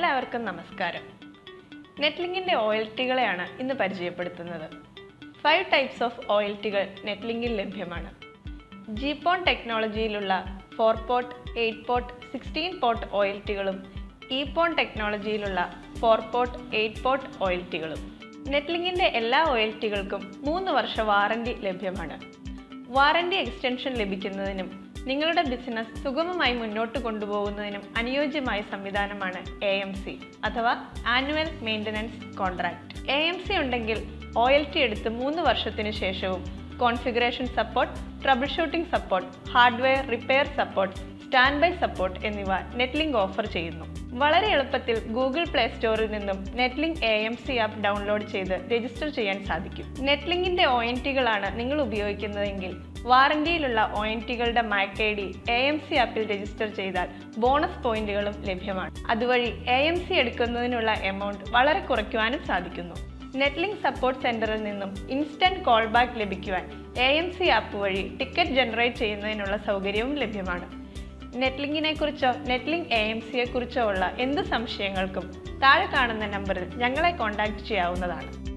എല്ലാവർക്കും നമസ്കാരം. നെറ്റ്ലിങ്ങിന്റെ ഓയൽറ്റികളെയാണ് ഇന്ന് പരിചയപ്പെടുത്തുന്നത്. ഫൈവ് ടൈപ്സ് ഓഫ് ഓയൽറ്റികൾ നെറ്റ്ലിങ്ങിൽ ലഭ്യമാണ്. GPON ടെക്നോളജിയിലുള്ള four port eight port sixteen port ഓയിൽറ്റികളും EPON ടെക്നോളജിയിലുള്ള ഫോർ പോട്ട് എയ്റ്റ് പോട്ട് ഓയൽറ്റികളും നെറ്റ്ലിങ്ങിന്റെ എല്ലാ ഓയൽറ്റികൾക്കും മൂന്ന് വർഷ വാറണ്ടി ലഭ്യമാണ്. വാറണ്ടി എക്സ്റ്റൻഷൻ ലഭിക്കുന്നതിനും നിങ്ങളുടെ ബിസിനസ് സുഗമമായി മുന്നോട്ട് കൊണ്ടുപോകുന്നതിനും അനുയോജ്യമായ സംവിധാനമാണ് എ എം സി അഥവാ annual maintenance contract A M C ഉണ്ടെങ്കിൽ ഓയിൽറ്റി എടുത്ത് മൂന്ന് വർഷത്തിന് ശേഷവും configuration support troubleshooting support hardware repair support standby support എന്നിവ നെറ്റ്ലിങ്ക് ഓഫർ ചെയ്യുന്നു. വളരെ എളുപ്പത്തിൽ ഗൂഗിൾ പ്ലേ സ്റ്റോറിൽ നിന്നും Netlink A M C app download ചെയ്ത് രജിസ്റ്റർ ചെയ്യാൻ സാധിക്കും. നെറ്റ്ലിങ്കിന്റെ ഒ എൻ ടികളാണ് നിങ്ങൾ ഉപയോഗിക്കുന്നതെങ്കിൽ വാറന്റിയിലുള്ള O N ടികളുടെ MAC I D A M C ആപ്പിൽ രജിസ്റ്റർ ചെയ്താൽ ബോണസ് പോയിന്റുകളും ലഭ്യമാണ്. അതുവഴി എ എം സി എടുക്കുന്നതിനുള്ള എമൗണ്ട് വളരെ കുറയ്ക്കുവാനും സാധിക്കുന്നു. നെറ്റ്ലിങ്ക് സപ്പോർട്ട് സെന്ററിൽ നിന്നും ഇൻസ്റ്റന്റ് കോൾ ബാക്ക് ലഭിക്കുവാൻ എ എം സി ആപ്പ് വഴി ടിക്കറ്റ് ജനറേറ്റ് ചെയ്യുന്നതിനുള്ള സൗകര്യവും ലഭ്യമാണ്. നെറ്റ്ലിങ്കിനെ കുറിച്ചോ നെറ്റ്ലിങ്ക് എ എം സിയെ കുറിച്ചോ ഉള്ള എന്ത് സംശയങ്ങൾക്കും താഴെ കാണുന്ന നമ്പറിൽ ഞങ്ങളെ കോൺടാക്റ്റ് ചെയ്യാവുന്നതാണ്.